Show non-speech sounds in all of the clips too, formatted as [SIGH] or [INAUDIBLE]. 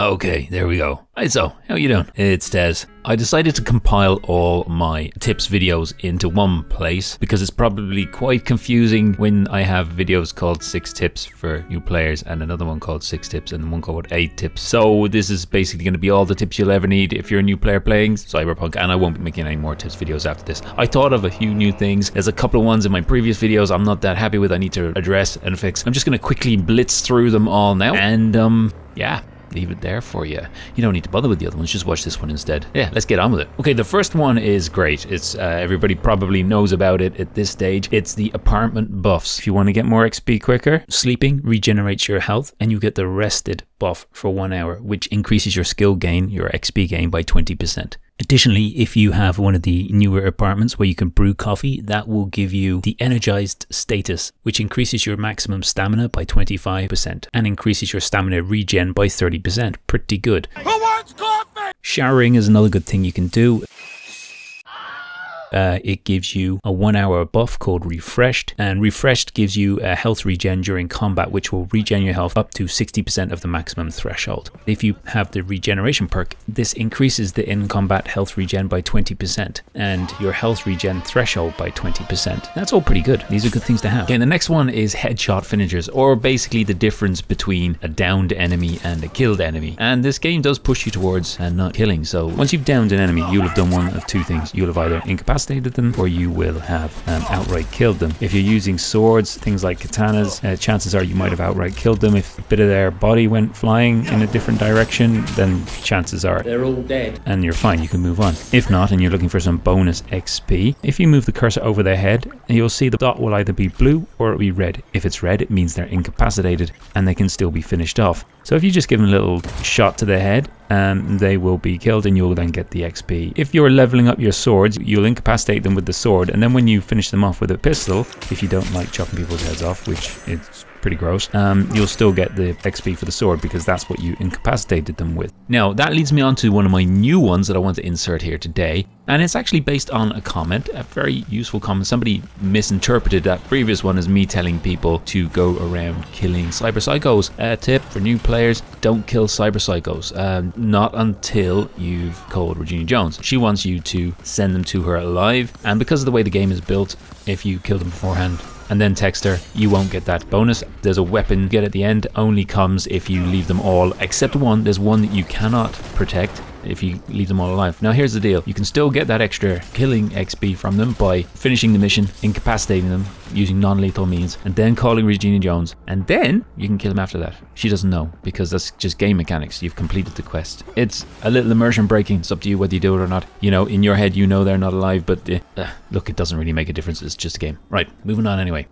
Okay, there we go. Hi, so how you doing? It's Tez. I decided to compile all my tips videos into one place because it's probably quite confusing when I have videos called 6 tips for new players and another one called 6 tips and one called 8 tips. So this is basically going to be all the tips you'll ever need if you're a new player playing Cyberpunk and I won't be making any more tips videos after this. I thought of a few new things. There's a couple of ones in my previous videos I'm not that happy with I need to address and fix. I'm just going to quickly blitz through them all now and um yeah, leave it there for you. You don't need to bother with the other ones, just watch this one instead. Yeah, let's get on with it. Okay, the first one is great. It's uh, everybody probably knows about it at this stage. It's the apartment buffs. If you want to get more XP quicker, sleeping regenerates your health and you get the rested buff for one hour, which increases your skill gain, your XP gain by 20%. Additionally, if you have one of the newer apartments where you can brew coffee, that will give you the energized status, which increases your maximum stamina by 25% and increases your stamina regen by 30%. Pretty good. Who wants coffee? Showering is another good thing you can do. Uh, it gives you a one hour buff called Refreshed, and Refreshed gives you a health regen during combat, which will regen your health up to 60% of the maximum threshold. If you have the regeneration perk, this increases the in combat health regen by 20% and your health regen threshold by 20%. That's all pretty good. These are good things to have. Okay, the next one is headshot finishers, or basically the difference between a downed enemy and a killed enemy. And this game does push you towards uh, not killing. So once you've downed an enemy, you'll have done one of two things. You'll have either incapacitated incapacitated them or you will have um, outright killed them. If you're using swords, things like katanas, uh, chances are you might have outright killed them. If a bit of their body went flying in a different direction, then chances are they're all dead. And you're fine, you can move on. If not, and you're looking for some bonus XP, if you move the cursor over their head, you'll see the dot will either be blue or it'll be red. If it's red, it means they're incapacitated and they can still be finished off. So if you just give them a little shot to the head, um, they will be killed and you'll then get the XP. If you're leveling up your swords, you'll incapacitate them with the sword, and then when you finish them off with a pistol, if you don't like chopping people's heads off, which is pretty gross, um, you'll still get the XP for the sword because that's what you incapacitated them with. Now, that leads me on to one of my new ones that I want to insert here today, and it's actually based on a comment, a very useful comment. Somebody misinterpreted that previous one as me telling people to go around killing cyber psychos. A tip for new players, don't kill cyber psychos. Um, not until you've called Regina Jones. She wants you to send them to her alive, and because of the way the game is built, if you kill them beforehand, and then text her, you won't get that bonus. There's a weapon get at the end, only comes if you leave them all, except one. There's one that you cannot protect if you leave them all alive. Now here's the deal. You can still get that extra killing XP from them by finishing the mission, incapacitating them using non-lethal means, and then calling Regina Jones, and then you can kill them after that. She doesn't know because that's just game mechanics. You've completed the quest. It's a little immersion breaking. It's up to you whether you do it or not. You know, in your head you know they're not alive, but uh, look, it doesn't really make a difference. It's just a game. Right, moving on anyway.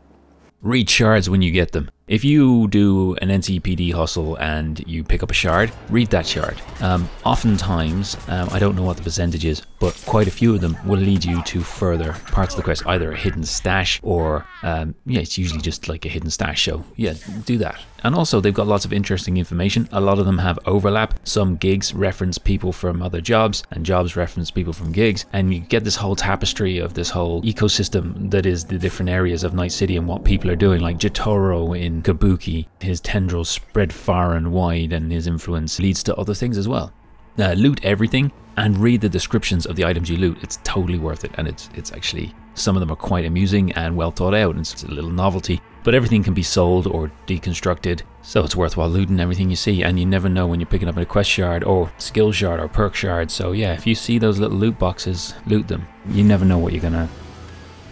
Read shards when you get them. If you do an NCPD hustle and you pick up a shard, read that shard. Um, oftentimes, um, I don't know what the percentage is, but quite a few of them will lead you to further parts of the quest, either a hidden stash or, um, yeah, it's usually just like a hidden stash. So, yeah, do that. And also, they've got lots of interesting information. A lot of them have overlap. Some gigs reference people from other jobs, and jobs reference people from gigs. And you get this whole tapestry of this whole ecosystem that is the different areas of Night City and what people are doing, like Jotaro in Kabuki. His tendrils spread far and wide, and his influence leads to other things as well. Uh, loot everything and read the descriptions of the items you loot. It's totally worth it, and it's it's actually some of them are quite amusing and well thought out, and it's a little novelty. But everything can be sold or deconstructed, so it's worthwhile looting everything you see. And you never know when you're picking up a quest shard or skill shard or perk shard. So yeah, if you see those little loot boxes, loot them. You never know what you're gonna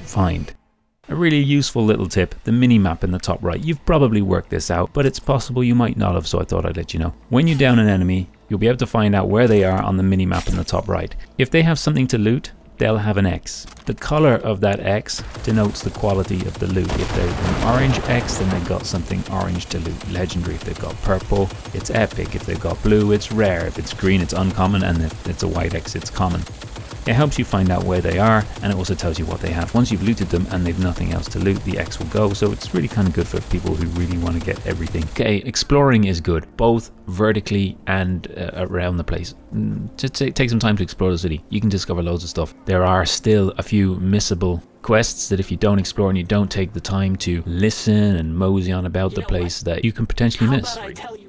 find. A really useful little tip, the mini map in the top right. You've probably worked this out, but it's possible you might not have, so I thought I'd let you know. When you down an enemy, you'll be able to find out where they are on the mini map in the top right. If they have something to loot, they'll have an X. The color of that X denotes the quality of the loot. If they're an orange X, then they've got something orange to loot. Legendary. If they've got purple, it's epic. If they've got blue, it's rare. If it's green, it's uncommon. And if it's a white X, it's common. It helps you find out where they are and it also tells you what they have. Once you've looted them and they've nothing else to loot, the X will go. So it's really kind of good for people who really want to get everything. Okay, exploring is good, both vertically and uh, around the place. Just take some time to explore the city. You can discover loads of stuff. There are still a few missable quests that if you don't explore and you don't take the time to listen and mosey on about the place that you can potentially miss.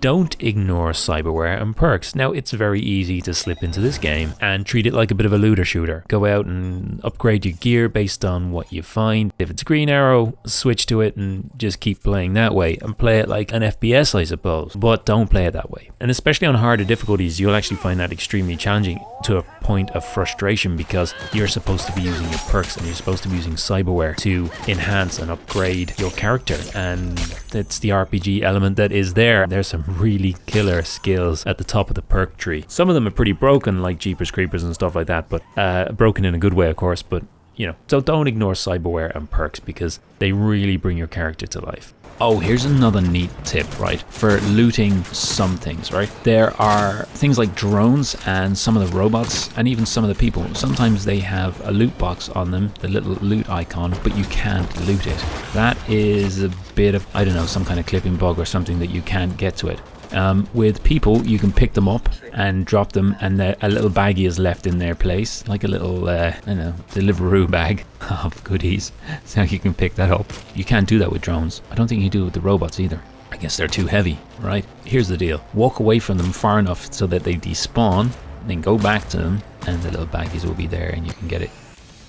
Don't ignore cyberware and perks. Now, it's very easy to slip into this game and treat it like a bit of a looter shooter. Go out and upgrade your gear based on what you find. If it's a Green Arrow, switch to it and just keep playing that way and play it like an FPS, I suppose. But don't play it that way. And especially on harder difficulties, you'll actually find that extremely challenging to a point of frustration because you're supposed to be using your perks and you're supposed to be using cyberware to enhance and upgrade your character. And it's the RPG element that is there. There's some really killer skills at the top of the perk tree. Some of them are pretty broken, like Jeepers Creepers and stuff like that, but uh, broken in a good way, of course. But you know, so don't ignore cyberware and perks because they really bring your character to life. Oh, here's another neat tip, right? For looting some things, right? There are things like drones and some of the robots and even some of the people. Sometimes they have a loot box on them, the little loot icon, but you can't loot it. That is a bit of, I don't know, some kind of clipping bug or something that you can't get to it. Um, with people, you can pick them up and drop them, and a little baggie is left in their place, like a little, uh, I know, Deliveroo [LAUGHS] bag of goodies. [LAUGHS] So you can pick that up. You can't do that with drones. I don't think you do it with the robots either. I guess they're too heavy, right? Here's the deal. Walk away from them far enough so that they despawn, then go back to them, and the little baggies will be there and you can get it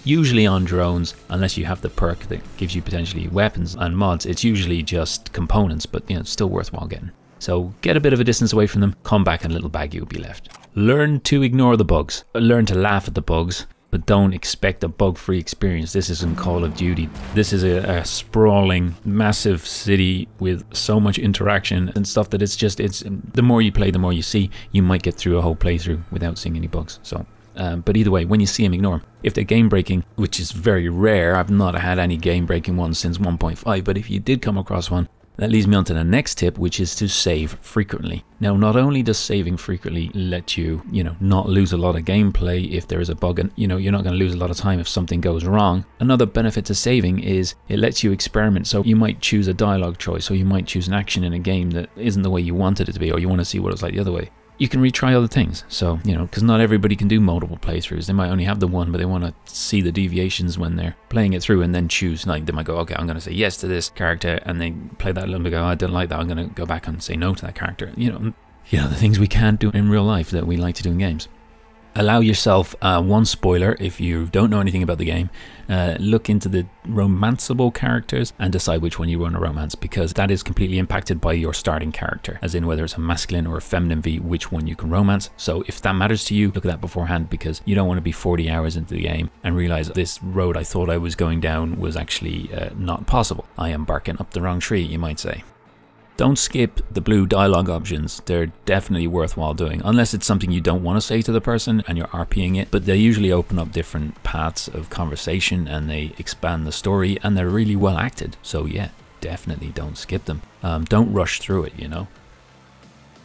usually on drones, unless you have the perk that gives you potentially weapons and mods, it's usually just components, but you know, it's still worthwhile getting. So get a bit of a distance away from them, come back and a little baggie will be left. Learn to ignore the bugs. Learn to laugh at the bugs, but don't expect a bug-free experience. This isn't Call of Duty. This is a, a, sprawling, massive city with so much interaction and stuff that it's just, it's the more you play, the more you see. You might get through a whole playthrough without seeing any bugs. So um, but either way, when you see them, ignore them. If they're game breaking, which is very rare, I've not had any game breaking ones since 1.5, but if you did come across one, that leads me on to the next tip, which is to save frequently. Now, not only does saving frequently let you, you know, not lose a lot of gameplay if there is a bug and, you know, you're not going to lose a lot of time if something goes wrong. Another benefit to saving is it lets you experiment. So you might choose a dialogue choice or you might choose an action in a game that isn't the way you wanted it to be or you want to see what it's like the other way you can retry other things. So, you know, because not everybody can do multiple playthroughs. They might only have the one, but they want to see the deviations when they're playing it through and then choose. Like, they might go, okay, I'm going to say yes to this character, and they play that a little bit, go, oh, I don't like that. I'm going to go back and say no to that character. You know, you know, the things we can't do in real life that we like to do in games allow yourself uh, one spoiler if you don't know anything about the game. Uh, look into the romanceable characters and decide which one you want to romance because that is completely impacted by your starting character, as in whether it's a masculine or a feminine V, which one you can romance. So if that matters to you, look at that beforehand because you don't want to be 40 hours into the game and realize this road I thought I was going down was actually uh, not possible. I am barking up the wrong tree, you might say. Don't skip the blue dialogue options. They're definitely worthwhile doing, unless it's something you don't want to say to the person and you're RPing it. But they usually open up different paths of conversation and they expand the story and they're really well acted. So yeah, definitely don't skip them. Um, don't rush through it, you know.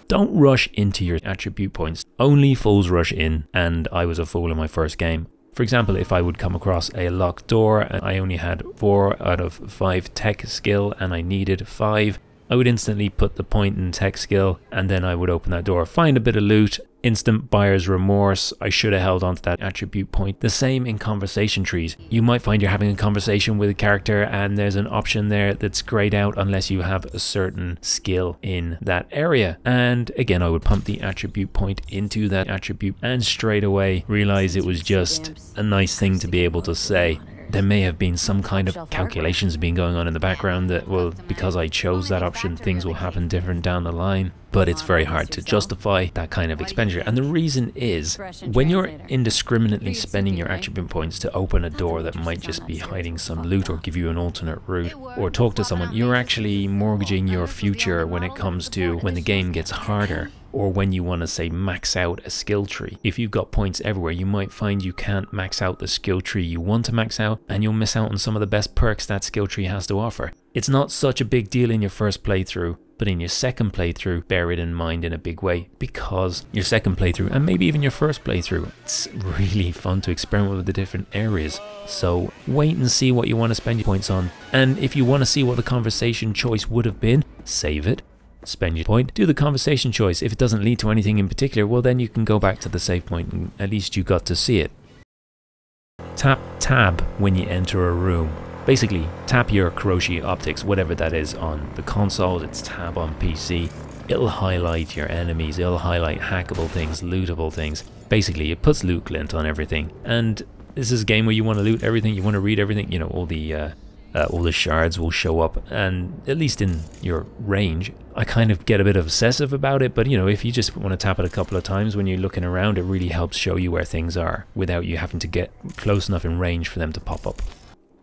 Don't rush into your attribute points. Only fools rush in, and I was a fool in my first game. For example, if I would come across a locked door and I only had 4 out of 5 tech skill and I needed 5, I would instantly put the point in tech skill and then I would open that door, find a bit of loot, instant buyer's remorse. I should have held on to that attribute point. The same in conversation trees. You might find you're having a conversation with a character and there's an option there that's grayed out unless you have a certain skill in that area. And again, I would pump the attribute point into that attribute and straight away realize it was just a nice thing to be able to say there may have been some kind of calculations being going on in the background that, well, because I chose that option, things will happen different down the line. But it's very hard to justify that kind of expenditure. And the reason is, when you're indiscriminately spending your attribute points to open a door that might just be hiding some loot or give you an alternate route, or talk to someone, you're actually mortgaging your future when it comes to when the game gets harder or when you want to say max out a skill tree. If you've got points everywhere, you might find you can't max out the skill tree you want to max out and you'll miss out on some of the best perks that skill tree has to offer. It's not such a big deal in your first playthrough, but in your second playthrough, bear it in mind in a big way because your second playthrough and maybe even your first playthrough, it's really fun to experiment with the different areas. So wait and see what you want to spend your points on. And if you want to see what the conversation choice would have been, save it spend your point, do the conversation choice. If it doesn't lead to anything in particular, well then you can go back to the save point and at least you got to see it. Tap tab when you enter a room. Basically, tap your Kiroshi optics, whatever that is on the console, it's tab on PC. it'll highlight your enemies, it'll highlight hackable things, lootable things. Basically, it puts loot glint on everything. And this is a game where you want to loot everything, you want to read everything, you know, all the uh, uh, all the shards will show up and at least in your range I kind of get a bit obsessive about it but you know if you just want to tap it a couple of times when you're looking around it really helps show you where things are without you having to get close enough in range for them to pop up.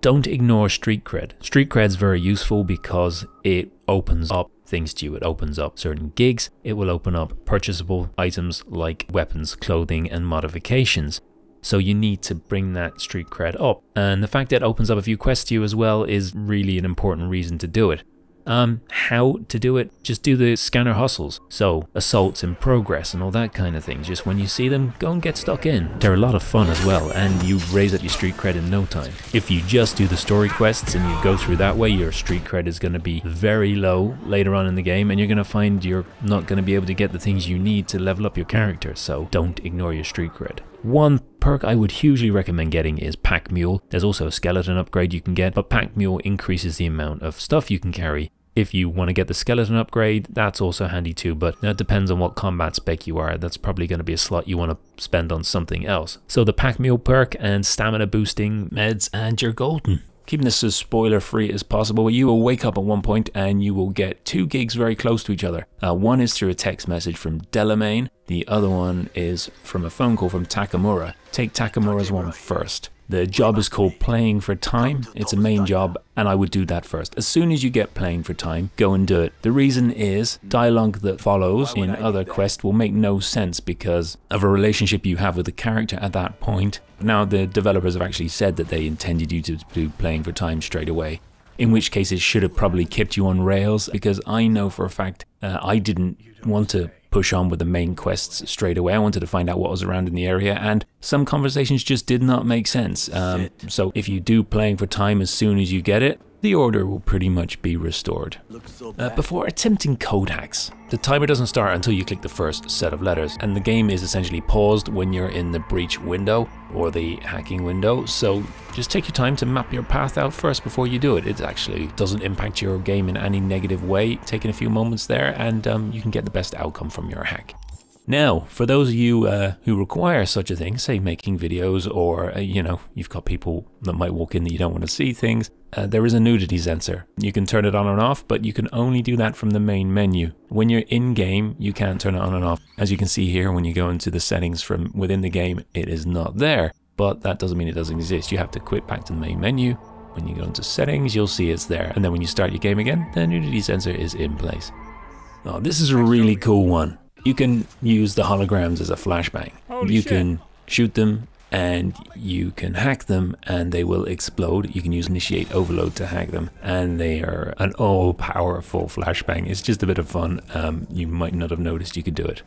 Don't ignore street cred. Street cred's very useful because it opens up things to you. It opens up certain gigs. It will open up purchasable items like weapons, clothing, and modifications. So you need to bring that street cred up. And the fact that it opens up a few quests to you as well is really an important reason to do it. Um, how to do it? Just do the scanner hustles. So, assaults in progress and all that kind of thing. Just when you see them, go and get stuck in. They're a lot of fun as well, and you raise up your street cred in no time. If you just do the story quests and you go through that way, your street cred is going to be very low later on in the game, and you're going to find you're not going to be able to get the things you need to level up your character. So, don't ignore your street cred. One perk I would hugely recommend getting is Pack Mule. There's also a skeleton upgrade you can get, but Pack Mule increases the amount of stuff you can carry. If you want to get the skeleton upgrade, that's also handy too, but that depends on what combat spec you are. That's probably going to be a slot you want to spend on something else. So the Pack Mule perk and stamina boosting meds and you're golden keeping this as spoiler free as possible. You will wake up at one point and you will get two gigs very close to each other. Uh, one is through a text message from Delamain, the other one is from a phone call from Takamura. Take Takamura's one first. The job is called Playing for Time. It's a main job, and I would do that first. As soon as you get Playing for Time, go and do it. The reason is dialogue that follows in other quests will make no sense because of a relationship you have with the character at that point. Now, the developers have actually said that they intended you to do Playing for Time straight away in which case it should have probably kept you on rails because I know for a fact uh, I didn't want to push on with the main quests straight away. I wanted to find out what was around in the area, and some conversations just did not make sense. Um, so if you do playing for time as soon as you get it, the order will pretty much be restored. Uh, before attempting code hacks, the timer doesn't start until you click the first set of letters, and the game is essentially paused when you're in the breach window or the hacking window, so just take your time to map your path out first before you do it. It actually doesn't impact your game in any negative way, taking a few moments there, and um, you can get the best outcome from your hack. Now, for those of you uh, who require such a thing, say making videos or, uh, you know, you've got people that might walk in that you don't want to see things, uh, there is a nudity censor. You can turn it on and off, but you can only do that from the main menu. When you're in game, you can't turn it on and off. As you can see here, when you go into the settings from within the game, it is not there. But that doesn't mean it doesn't exist. You have to quit back to the main menu. When you go into settings, you'll see it's there. And then when you start your game again, the nudity censor is in place. Oh, this is a really cool one. You can use the holograms as a flashbang. Holy you shit. can shoot them and you can hack them and they will explode. You can use initiate overload to hack them and they are an all powerful flashbang. It's just a bit of fun. Um, you might not have noticed you could do it.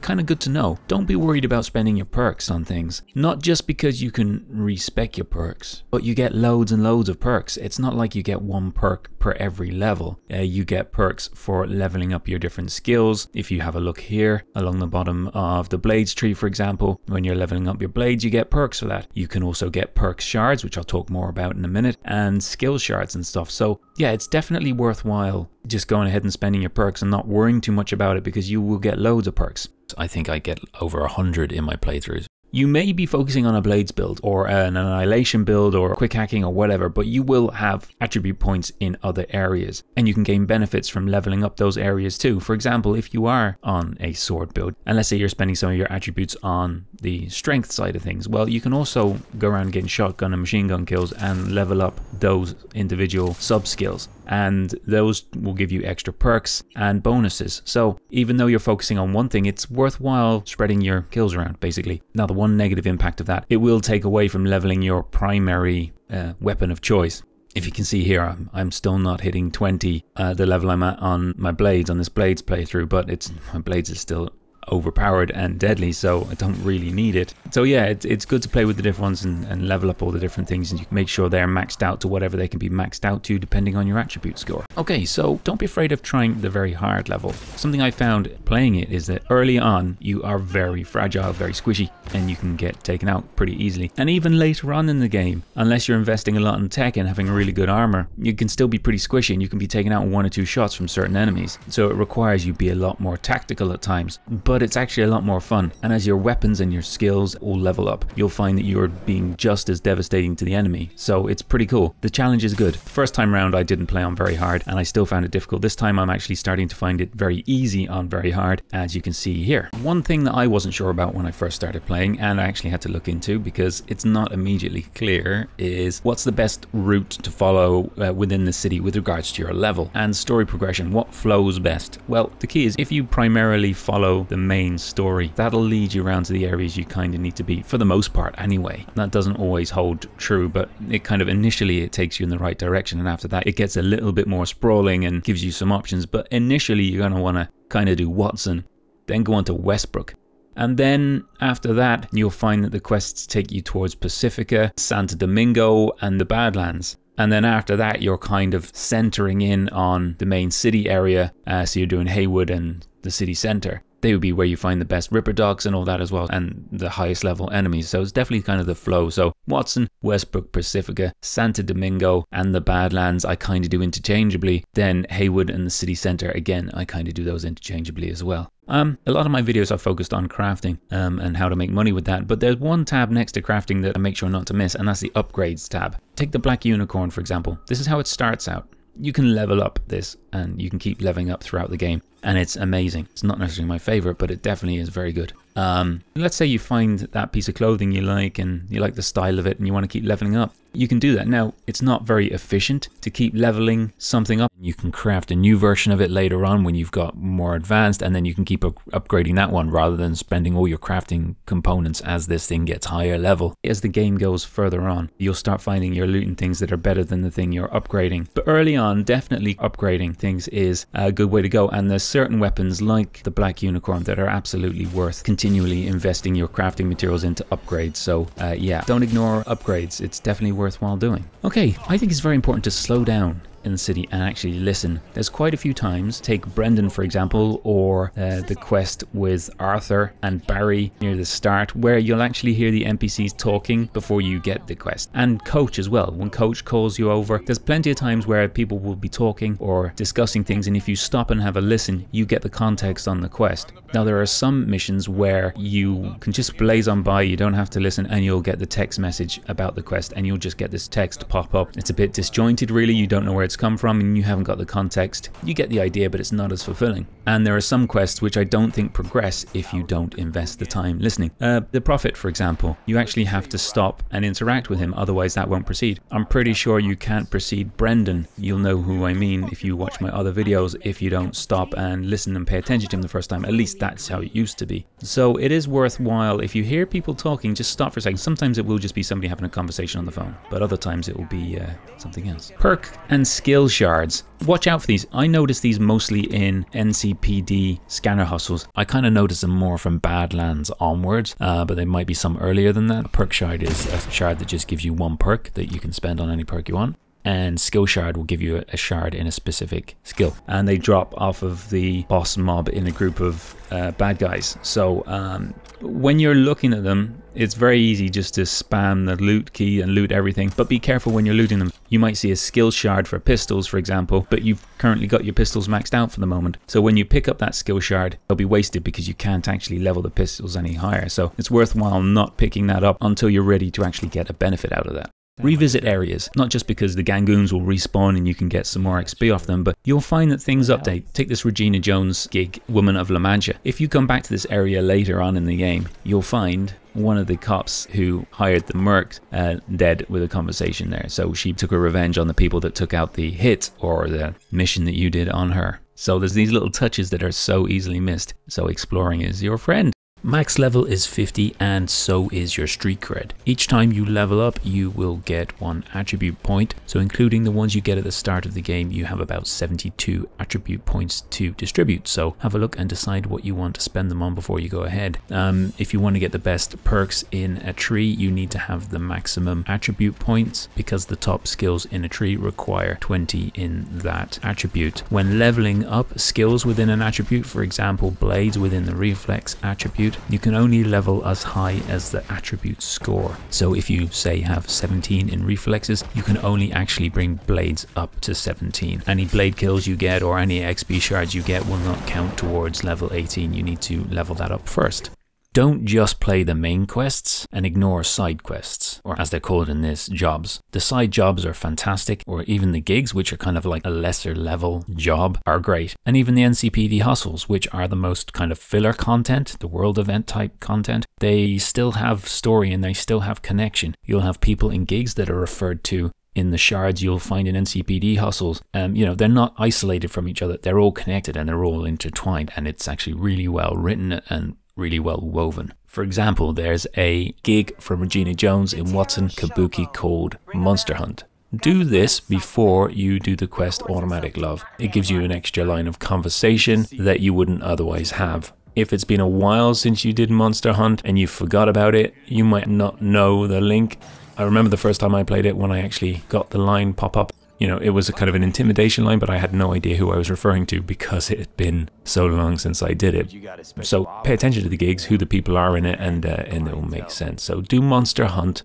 Kind of good to know. Don't be worried about spending your perks on things. Not just because you can respec your perks, but you get loads and loads of perks. It's not like you get one perk per every level. Uh, you get perks for leveling up your different skills. If you have a look here along the bottom of the blades tree, for example, when you're leveling up your blades, you get perks for that. You can also get perks shards, which I'll talk more about in a minute, and skill shards and stuff. So yeah, it's definitely worthwhile just going ahead and spending your perks and not worrying too much about it because you will get loads of perks. I think I get over a hundred in my playthroughs. You may be focusing on a blades build or an annihilation build or quick hacking or whatever, but you will have attribute points in other areas and you can gain benefits from leveling up those areas too. For example, if you are on a sword build, and let's say you're spending some of your attributes on the strength side of things, well, you can also go around getting shotgun and machine gun kills and level up those individual sub skills and those will give you extra perks and bonuses. So even though you're focusing on one thing, it's worthwhile spreading your kills around, basically. Now, the one negative impact of that, it will take away from leveling your primary uh, weapon of choice. If you can see here, I'm, I'm still not hitting 20, uh, the level I'm at on my blades, on this blades playthrough, but it's my blades is still overpowered and deadly, so I don't really need it. So yeah, it's, it's good to play with the different ones and, and level up all the different things and you can make sure they're maxed out to whatever they can be maxed out to depending on your attribute score. Okay, so don't be afraid of trying the very hard level. Something I found playing it is that early on you are very fragile, very squishy, and you can get taken out pretty easily. And even later on in the game, unless you're investing a lot in tech and having really good armor, you can still be pretty squishy and you can be taken out in one or two shots from certain enemies. So it requires you be a lot more tactical at times, but it's actually a lot more fun. And as your weapons and your skills all level up, you'll find that you're being just as devastating to the enemy. So it's pretty cool. The challenge is good. First time round I didn't play on very hard and I still found it difficult. This time I'm actually starting to find it very easy on very hard as you can see here. One thing that I wasn't sure about when I first started playing and I actually had to look into because it's not immediately clear is what's the best route to follow uh, within the city with regards to your level and story progression. What flows best? Well, the key is if you primarily follow the main story, that'll lead you around to the areas you kind of need to be for the most part anyway. That doesn't always hold true, but it kind of initially it takes you in the right direction and after that it gets a little bit more sprawling and gives you some options, but initially you're going to want to kind of do Watson, then go on to Westbrook. And then after that, you'll find that the quests take you towards Pacifica, Santo Domingo, and the Badlands. And then after that, you're kind of centering in on the main city area. Uh, so you're doing Heywood and the city center. They would be where you find the best Ripperdocs and all that as well, and the highest level enemies. So it's definitely kind of the flow. So Watson, Westbrook, Pacifica, Santo Domingo, and the Badlands, I kind of do interchangeably. Then Heywood and the city center, again, I kind of do those interchangeably as well. Um, a lot of my videos are focused on crafting um, and how to make money with that, but there's one tab next to crafting that I make sure not to miss, and that's the upgrades tab. Take the black unicorn, for example. This is how it starts out. You can level up this, and you can keep leveling up throughout the game, and it's amazing. It's not necessarily my favorite, but it definitely is very good. Um, let's say you find that piece of clothing you like and you like the style of it and you want to keep leveling up. You can do that. Now, it's not very efficient to keep leveling something up. You can craft a new version of it later on when you've got more advanced and then you can keep upgrading that one rather than spending all your crafting components as this thing gets higher level. As the game goes further on, you'll start finding you're looting things that are better than the thing you're upgrading. But early on, definitely upgrading things is a good way to go. And there's certain weapons like the Black Unicorn that are absolutely worth continually investing your crafting materials into upgrades. So uh, yeah, don't ignore upgrades. It's definitely worthwhile doing. Okay, I think it's very important to slow down in the city and actually listen. There's quite a few times, take Brendan for example, or uh, the quest with Arthur and Barry near the start, where you'll actually hear the NPCs talking before you get the quest. And Coach as well, when Coach calls you over, there's plenty of times where people will be talking or discussing things, and if you stop and have a listen, you get the context on the quest. Now, there are some missions where you can just blaze on by, you don't have to listen, and you'll get the text message about the quest, and you'll just get this text pop up. It's a bit disjointed, really, you don't know where it's come from and you haven't got the context. You get the idea, but it's not as fulfilling. And there are some quests which I don't think progress if you don't invest the time listening. Uh, the Prophet, for example, you actually have to stop and interact with him, otherwise that won't proceed. I'm pretty sure you can't proceed Brendan. You'll know who I mean if you watch my other videos if you don't stop and listen and pay attention to him the first time. At least that's how it used to be. So it is worthwhile if you hear people talking, just stop for a second. Sometimes it will just be somebody having a conversation on the phone, but other times it will be uh, something else. Perk and skill shards. Watch out for these. I notice these mostly in NCPD scanner hustles. I kind of notice them more from Badlands onwards, uh, but there might be some earlier than that. Perk shard is a shard that just gives you one perk that you can spend on any perk you want and skill shard will give you a shard in a specific skill and they drop off of the boss mob in a group of uh, bad guys so um, when you're looking at them it's very easy just to spam the loot key and loot everything but be careful when you're looting them. You might see a skill shard for pistols for example but you've currently got your pistols maxed out for the moment. So when you pick up that skill shard they'll be wasted because you can't actually level the pistols any higher. So it's worthwhile not picking that up until you're ready to actually get a benefit out of that. Revisit areas, not just because the Gangoons will respawn and you can get some more XP off them, but you'll find that things update. Take this Regina Jones gig, Woman of La Mancha. If you come back to this area later on in the game, you'll find one of the cops who hired the merc uh, dead with a conversation there. So she took her revenge on the people that took out the hit or the mission that you did on her. So there's these little touches that are so easily missed. So exploring is your friend. Max level is 50 and so is your street cred. Each time you level up you will get one attribute point, so including the ones you get at the start of the game you have about 72 attribute points to distribute, so have a look and decide what you want to spend them on before you go ahead. Um, if you want to get the best perks in a tree you need to have the maximum attribute points because the top skills in a tree require 20 in that attribute. When leveling up skills within an attribute, for example blades within the reflex attribute, you can only level as high as the attribute score. So if you say have 17 in reflexes, you can only actually bring blades up to 17. Any blade kills you get or any XP shards you get will not count towards level 18. You need to level that up first. Don't just play the main quests and ignore side quests, or as they're called in this, jobs. The side jobs are fantastic, or even the gigs, which are kind of like a lesser level job, are great. And even the NCPD hustles, which are the most kind of filler content, the world event type content, they still have story and they still have connection. You'll have people in gigs that are referred to in the shards you'll find in NCPD hustles, um, you know, they're not isolated from each other. They're all connected and they're all intertwined, and it's actually really well written and really well woven. For example, there's a gig from Regina Jones in Watson Kabuki called Monster Hunt. Do this before you do the quest Automatic Love. It gives you an extra line of conversation that you wouldn't otherwise have. If it's been a while since you did Monster Hunt and you forgot about it, you might not know the link. I remember the first time I played it when I actually got the line pop up you know, it was a kind of an intimidation line, but I had no idea who I was referring to because it had been so long since I did it. So pay attention to the gigs, who the people are in it, and uh, and it will make sense. So do Monster Hunt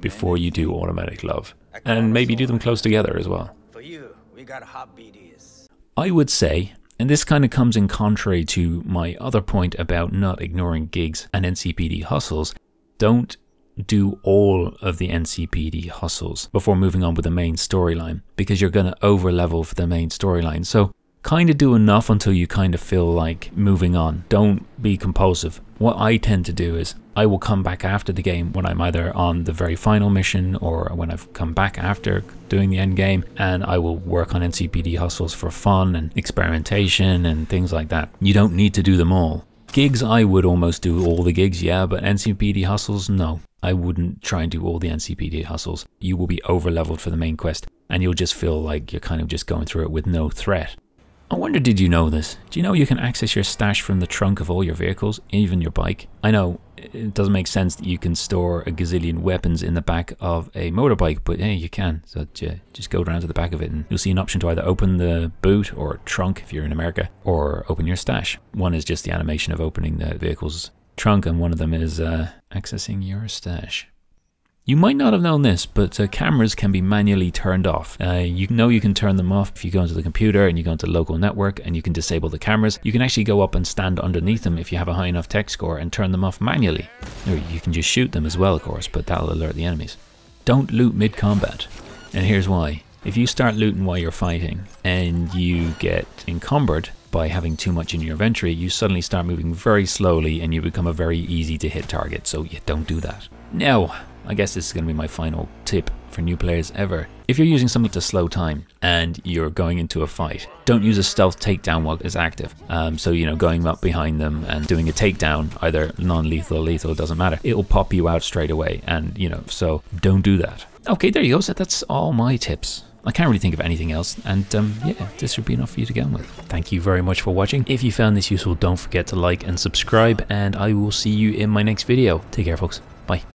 before you do Automatic Love, and maybe do them close together as well. I would say, and this kind of comes in contrary to my other point about not ignoring gigs and NCPD hustles, don't do all of the NCPD hustles before moving on with the main storyline because you're going to over level for the main storyline. So kind of do enough until you kind of feel like moving on. Don't be compulsive. What I tend to do is I will come back after the game when I'm either on the very final mission or when I've come back after doing the end game and I will work on NCPD hustles for fun and experimentation and things like that. You don't need to do them all. Gigs, I would almost do all the gigs, yeah, but NCPD hustles, no. I wouldn't try and do all the NCPD hustles. You will be over leveled for the main quest, and you'll just feel like you're kind of just going through it with no threat. I wonder, did you know this? Do you know you can access your stash from the trunk of all your vehicles, even your bike? I know it doesn't make sense that you can store a gazillion weapons in the back of a motorbike, but hey, you can. So just go around to the back of it and you'll see an option to either open the boot or trunk if you're in America, or open your stash. One is just the animation of opening the vehicle's trunk, and one of them is uh, accessing your stash. You might not have known this, but uh, cameras can be manually turned off. Uh, you know you can turn them off if you go into the computer and you go into local network and you can disable the cameras. You can actually go up and stand underneath them if you have a high enough tech score and turn them off manually. Or you can just shoot them as well, of course, but that'll alert the enemies. Don't loot mid-combat. And here's why. If you start looting while you're fighting and you get encumbered, by having too much in your inventory, you suddenly start moving very slowly and you become a very easy to hit target, so you don't do that. Now, I guess this is going to be my final tip for new players ever. If you're using something to slow time and you're going into a fight, don't use a stealth takedown while it's active. Um, so, you know, going up behind them and doing a takedown, either non-lethal or lethal, doesn't matter. It'll pop you out straight away. And, you know, so don't do that. Okay, there you go. So that's all my tips. I can't really think of anything else, and um, yeah, this would be enough for you to get on with. Thank you very much for watching. If you found this useful, don't forget to like and subscribe, and I will see you in my next video. Take care, folks. Bye.